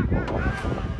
Go, go, go!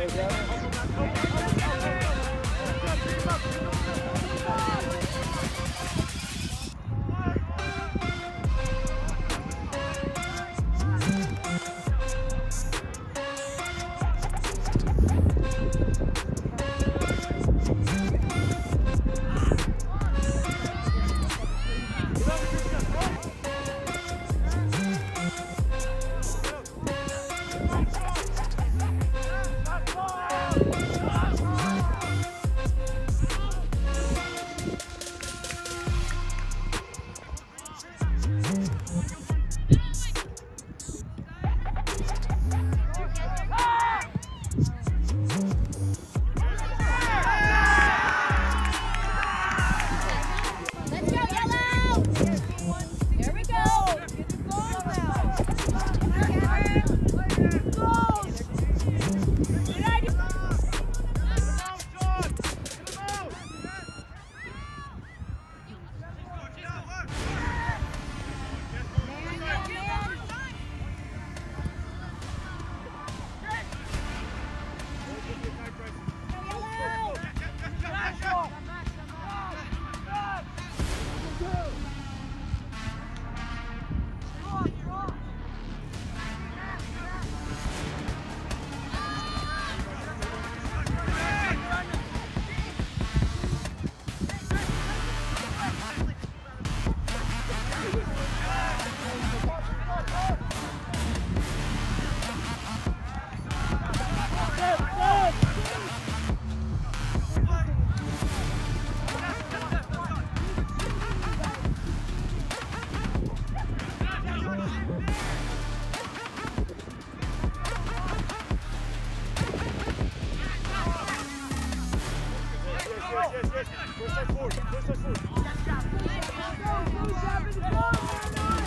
Obrigado. Yes, yes, yes. First side forward. First side forward. Go, go, Shabby, go, man,